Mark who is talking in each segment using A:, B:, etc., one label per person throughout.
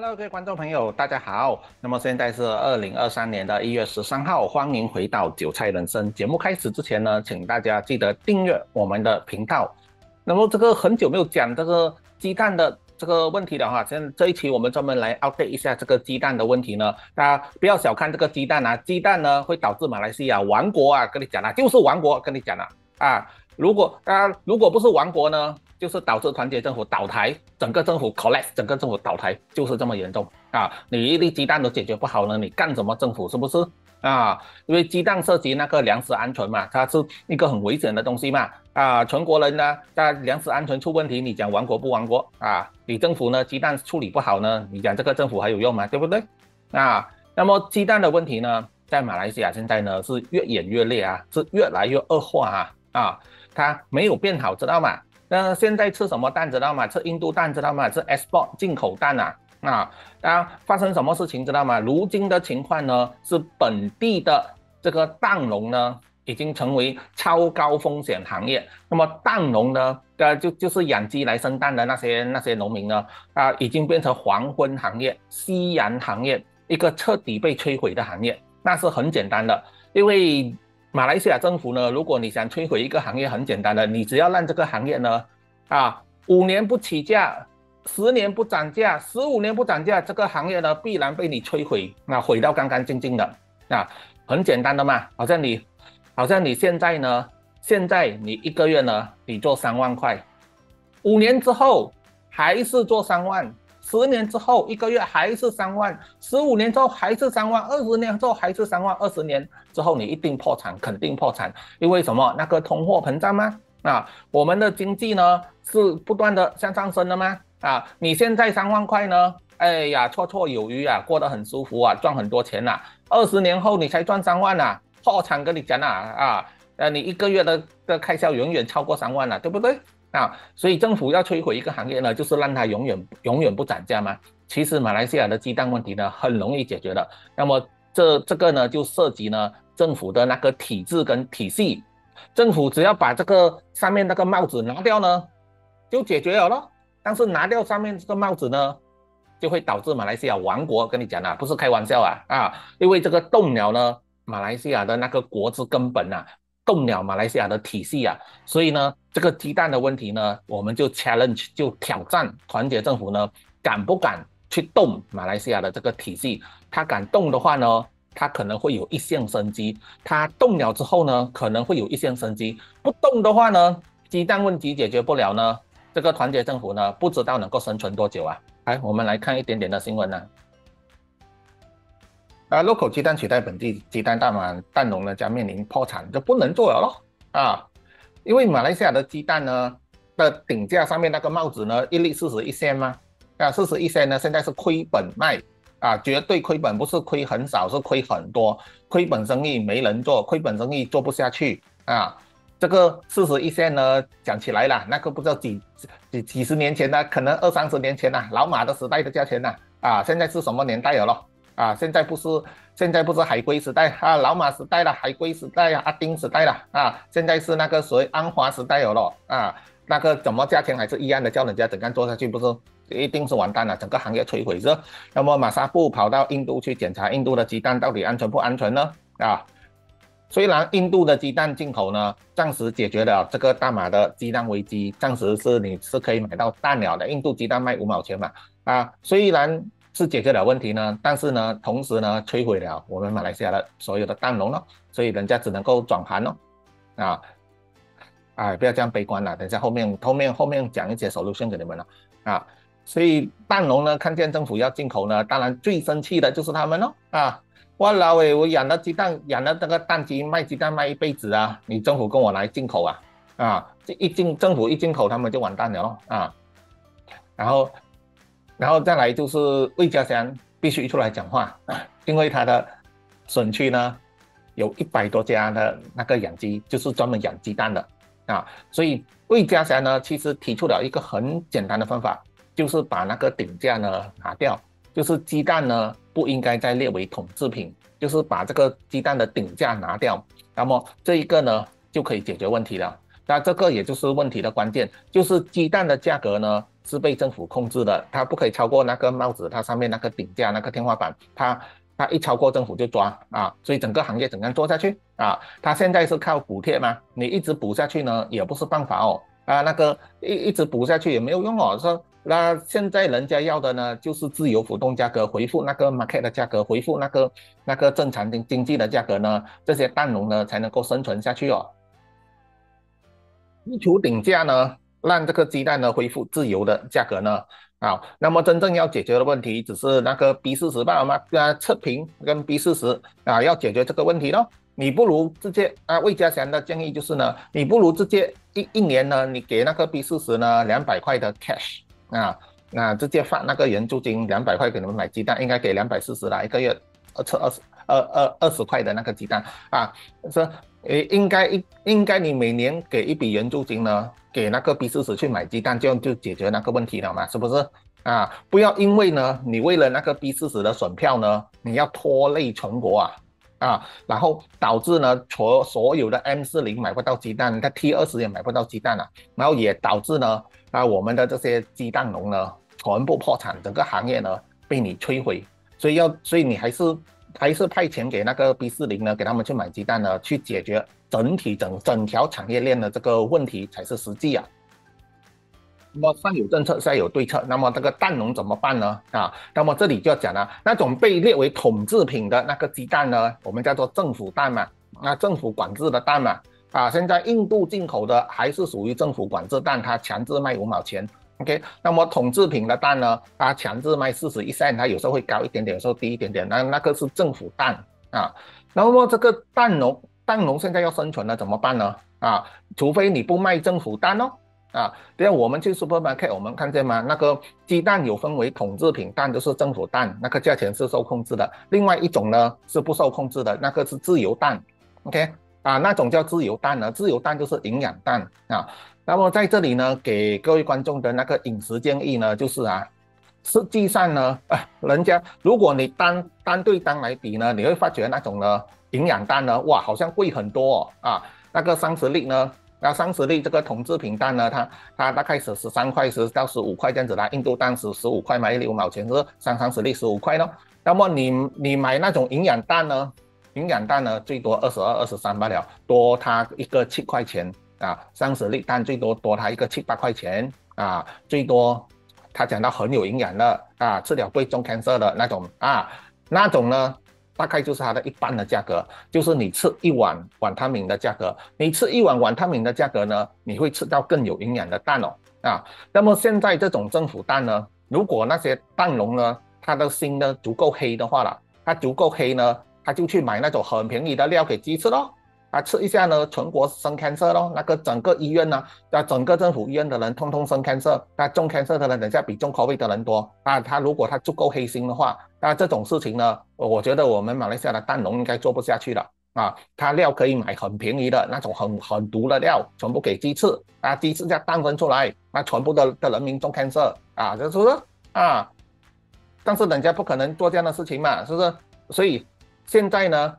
A: Hello，各位观众朋友，大家好。那么现在是二零二三年的一月十三号，欢迎回到韭菜人生节目。开始之前呢，请大家记得订阅我们的频道。那么这个很久没有讲这个鸡蛋的这个问题了哈，现这一期我们专门来 update 一下这个鸡蛋的问题呢。大家不要小看这个鸡蛋啊，鸡蛋呢会导致马来西亚亡国啊，跟你讲了，就是亡国，跟你讲了啊。如果大家如果不是亡国呢？就是导致团结政府倒台，整个政府 collapse，整个政府倒台就是这么严重啊！你一粒鸡蛋都解决不好呢，你干什么政府是不是啊？因为鸡蛋涉及那个粮食安全嘛，它是一个很危险的东西嘛啊！全国人呢，在粮食安全出问题，你讲亡国不亡国啊？你政府呢，鸡蛋处理不好呢，你讲这个政府还有用吗？对不对啊？那么鸡蛋的问题呢，在马来西亚现在呢是越演越烈啊，是越来越恶化啊啊！它没有变好，知道吗？那现在吃什么蛋知道吗？吃印度蛋知道吗？吃 export 进口蛋啊啊！啊，发生什么事情知道吗？如今的情况呢，是本地的这个蛋农呢，已经成为超高风险行业。那么蛋农呢，呃，就就是养鸡来生蛋的那些那些农民呢，啊，已经变成黄昏行业、夕阳行业，一个彻底被摧毁的行业。那是很简单的，因为。马来西亚政府呢，如果你想摧毁一个行业，很简单的，你只要让这个行业呢，啊，五年不起价，十年不涨价，十五年不涨价，这个行业呢必然被你摧毁，那毁到干干净净的，啊，很简单的嘛，好像你，好像你现在呢，现在你一个月呢，你做三万块，五年之后还是做三万。十年之后一个月还是三万，十五年之后还是三万，二十年之后还是三万，二十年之后你一定破产，肯定破产，因为什么？那个通货膨胀吗？啊，我们的经济呢是不断的向上升的吗？啊，你现在三万块呢？哎呀，绰绰有余啊，过得很舒服啊，赚很多钱呐。二十年后你才赚三万呐，破产跟你讲呐啊，呃，你一个月的的开销远远超过三万了，对不对？啊，所以政府要摧毁一个行业呢，就是让它永远永远不涨价吗？其实马来西亚的鸡蛋问题呢，很容易解决的。那么这这个呢，就涉及呢政府的那个体制跟体系。政府只要把这个上面那个帽子拿掉呢，就解决了咯。但是拿掉上面这个帽子呢，就会导致马来西亚亡国。跟你讲啊，不是开玩笑啊啊！因为这个动摇呢，马来西亚的那个国之根本啊。动了马来西亚的体系啊，所以呢，这个鸡蛋的问题呢，我们就 challenge 就挑战团结政府呢，敢不敢去动马来西亚的这个体系？他敢动的话呢，他可能会有一线生机；他动了之后呢，可能会有一线生机。不动的话呢，鸡蛋问题解决不了呢，这个团结政府呢，不知道能够生存多久啊！来，我们来看一点点的新闻呢。啊啊，local 鸡蛋取代本地鸡蛋，蛋嘛，蛋农呢将面临破产，就不能做了咯。啊，因为马来西亚的鸡蛋呢的顶价上面那个帽子呢，一粒四十一仙吗？啊，四十一仙呢，现在是亏本卖，啊，绝对亏本，不是亏很少，是亏很多，亏本生意没人做，亏本生意做不下去啊。这个四十一仙呢，讲起来了，那个不知道几几几十年前的，可能二三十年前呐，老马的时代的价钱呐，啊，现在是什么年代了咯？啊，现在不是现在不是海龟时代啊，老马时代了，海龟时代啊，阿丁时代了啊，现在是那个谁安华时代有了啊，那个怎么价钱还是一样的，叫人家怎样做下去，不是一定是完蛋了，整个行业摧毁是？那么马萨布跑到印度去检查印度的鸡蛋到底安全不安全呢？啊，虽然印度的鸡蛋进口呢，暂时解决了这个大马的鸡蛋危机，暂时是你是可以买到蛋了的，印度鸡蛋卖五毛钱嘛，啊，虽然。是解决了问题呢，但是呢，同时呢，摧毁了我们马来西亚的所有的蛋农了，所以人家只能够转盘咯。啊，哎，不要这样悲观了，等下后面后面后面讲一些 solution 给你们了，啊，所以蛋农呢，看见政府要进口呢，当然最生气的就是他们咯。啊，我老伟，我养的鸡蛋，养的这个蛋鸡卖鸡蛋卖一辈子啊，你政府跟我来进口啊，啊，这一进政府一进口，他们就完蛋了咯。啊，然后。然后再来就是魏家祥必须出来讲话，因为他的省区呢有一百多家的那个养鸡，就是专门养鸡蛋的啊，所以魏家祥呢其实提出了一个很简单的方法，就是把那个顶价呢拿掉，就是鸡蛋呢不应该再列为统制品，就是把这个鸡蛋的顶价拿掉，那么这一个呢就可以解决问题了。那这个也就是问题的关键，就是鸡蛋的价格呢是被政府控制的，它不可以超过那个帽子，它上面那个顶价那个天花板，它它一超过政府就抓啊，所以整个行业怎样做下去啊？它现在是靠补贴吗？你一直补下去呢也不是办法哦，啊那个一一直补下去也没有用哦，说那现在人家要的呢就是自由浮动价格回复那个 market 的价格回复那个那个正常经经济的价格呢，这些蛋农呢才能够生存下去哦。一求顶价呢，让这个鸡蛋呢恢复自由的价格呢，好，那么真正要解决的问题只是那个 B 四十吧吗？啊，测评跟 B 四十啊，要解决这个问题咯。你不如直接啊，魏家祥的建议就是呢，你不如直接一一年呢，你给那个 B 四十呢两百块的 cash 啊，那直接发那个援助金两百块给你们买鸡蛋，应该给两百四十啦，一个月测二十二二二十块的那个鸡蛋啊，说。诶，应该应应该你每年给一笔援助金呢，给那个 B 四十去买鸡蛋，这样就解决那个问题了嘛？是不是啊？不要因为呢，你为了那个 B 四十的损票呢，你要拖累全国啊啊，然后导致呢，所所有的 M 四零买不到鸡蛋，他 T 二十也买不到鸡蛋了，然后也导致呢，啊，我们的这些鸡蛋农呢，全部破产，整个行业呢被你摧毁，所以要，所以你还是。还是派钱给那个 B 四零呢，给他们去买鸡蛋呢，去解决整体整整条产业链的这个问题才是实际啊。那么上有政策，下有对策，那么这个蛋农怎么办呢？啊，那么这里就要讲了，那种被列为统制品的那个鸡蛋呢，我们叫做政府蛋嘛，那政府管制的蛋嘛，啊，现在印度进口的还是属于政府管制蛋，它强制卖五毛钱。OK，那么统制品的蛋呢？它强制卖四十一线，它有时候会高一点点，有时候低一点点。那那个是政府蛋啊。那么这个蛋农，蛋农现在要生存了怎么办呢？啊，除非你不卖政府蛋哦。啊，对啊，我们去 supermarket，我们看见吗？那个鸡蛋有分为统制品蛋，就是政府蛋，那个价钱是受控制的。另外一种呢是不受控制的，那个是自由蛋。OK，啊，那种叫自由蛋呢，自由蛋就是营养蛋啊。那么在这里呢，给各位观众的那个饮食建议呢，就是啊，实际上呢，啊，人家如果你单单对单来比呢，你会发觉那种呢营养蛋呢，哇，好像贵很多哦、啊。那个三十粒呢，那三十粒这个同制品蛋呢，它它大概是十三块十到十五块这样子啦。印度蛋是十五块买一粒五毛钱，是三三十粒十五块咯。那么你你买那种营养蛋呢，营养蛋呢最多二十二、二十三罢了，多它一个七块钱。啊，三十粒蛋最多多它一个七八块钱啊，最多他讲到很有营养的啊，治疗贵重 cancer 的那种啊，那种呢，大概就是它的一半的价格，就是你吃一碗碗汤米的价格，你吃一碗碗汤米的价格呢，你会吃到更有营养的蛋哦啊。那么现在这种政府蛋呢，如果那些蛋农呢，他的心呢足够黑的话了，他足够黑呢，他就去买那种很便宜的料给鸡吃咯。啊，吃一下呢，全国生 cancer 咯，那个整个医院呢，啊，整个政府医院的人通通生 cancer，那中 cancer 的人等下比中 COVID 的人多。啊，他如果他足够黑心的话，那这种事情呢，我觉得我们马来西亚的蛋农应该做不下去了。啊，他料可以买很便宜的那种很很毒的料，全部给鸡翅，啊，鸡翅加蛋分出来，那全部的的人民中 cancer，啊，这是不是？啊，但是人家不可能做这样的事情嘛，是不是？所以现在呢？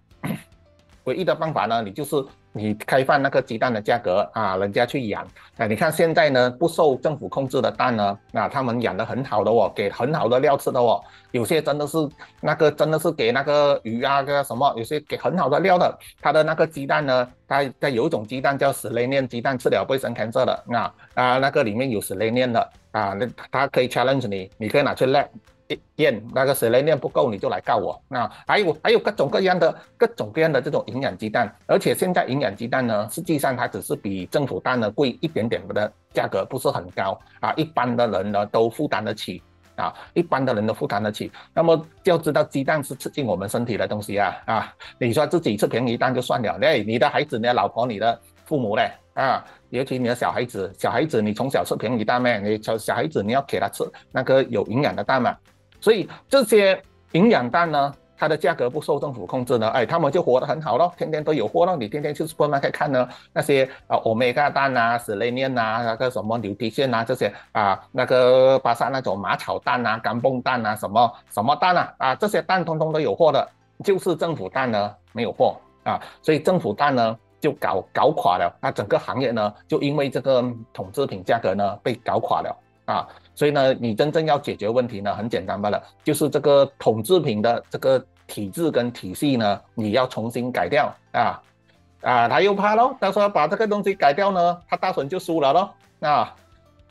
A: 唯一的办法呢，你就是你开放那个鸡蛋的价格啊，人家去养。啊，你看现在呢，不受政府控制的蛋呢，啊，他们养的很好的哦，给很好的料吃的哦。有些真的是那个真的是给那个鱼啊个什么，有些给很好的料的。它的那个鸡蛋呢，它它有一种鸡蛋叫死雷念鸡蛋，吃了不会生 cancer 的。啊啊，那个里面有死雷念的啊，那它可以 challenge 你，你可以拿去 lab。验那个水雷念不够，你就来告我。那还有还有各种各样的各种各样的这种营养鸡蛋，而且现在营养鸡蛋呢，实际上它只是比政府蛋呢？贵一点点的价格，不是很高啊。一般的人呢？都负担得起啊，一般的人都负担得起。那么要知道鸡蛋是吃进我们身体的东西啊啊！你说自己吃便宜蛋就算了，那你的孩子、你的老婆、你的父母嘞啊，尤其你的小孩子，小孩子你从小吃便宜蛋咩？你小小孩子你要给他吃那个有营养的蛋嘛。所以这些营养蛋呢，它的价格不受政府控制呢，哎，他们就活得很好咯，天天都有货咯。你天天去 supermarket 看呢，那些啊，omega 蛋啊，史雷念啊，那个什么牛蹄线啊，这些啊，那个巴萨那种马草蛋啊，干蹦蛋啊，什么什么蛋啊，啊，这些蛋通通都有货的，就是政府蛋呢没有货啊。所以政府蛋呢，就搞搞垮了，那整个行业呢，就因为这个统制品价格呢被搞垮了啊。所以呢，你真正要解决问题呢，很简单罢了，就是这个统制品的这个体制跟体系呢，你要重新改掉啊啊！他又怕咯，他说把这个东西改掉呢，他大损就输了咯啊！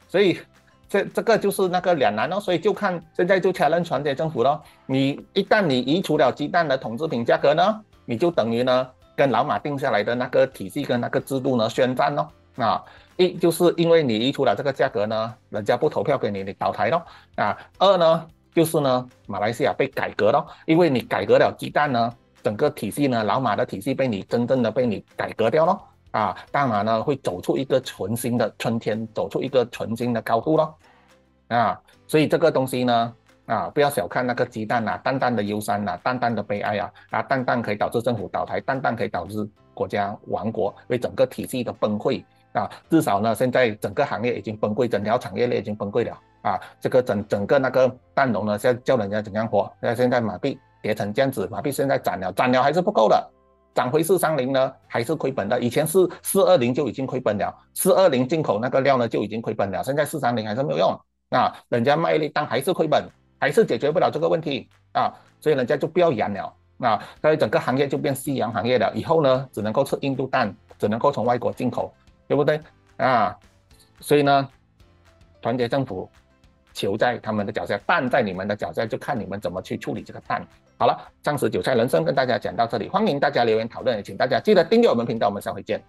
A: 所以这这个就是那个两难咯，所以就看现在就 challenge 传接政府咯。你一旦你移除了鸡蛋的统制品价格呢，你就等于呢。跟老马定下来的那个体系跟那个制度呢宣战咯啊，一就是因为你一出了这个价格呢，人家不投票给你，你倒台咯啊。二呢就是呢，马来西亚被改革了，因为你改革了鸡蛋呢，整个体系呢，老马的体系被你真正的被你改革掉了啊，大马呢会走出一个全新的春天，走出一个全新的高度咯啊，所以这个东西呢。啊，不要小看那个鸡蛋呐，淡淡的忧伤呐，淡淡的悲哀啊，啊，淡淡可以导致政府倒台，淡淡可以导致国家亡国，为整个体系的崩溃啊。至少呢，现在整个行业已经崩溃，整条产业链已经崩溃了啊。这个整整个那个蛋农呢，现在叫人家怎样活？那现在马币跌成这样子，马币现在涨了，涨了还是不够的，涨回四三零呢，还是亏本的。以前是四二零就已经亏本了，四二零进口那个料呢就已经亏本了，现在四三零还是没有用啊，人家卖力，但还是亏本。还是解决不了这个问题啊，所以人家就不要养了啊，所以整个行业就变夕阳行业了。以后呢，只能够吃印度蛋，只能够从外国进口，对不对啊？所以呢，团结政府，球在他们的脚下，蛋在你们的脚下，就看你们怎么去处理这个蛋。好了，暂时韭菜人生跟大家讲到这里，欢迎大家留言讨论，也请大家记得订阅我们频道，我们下回见。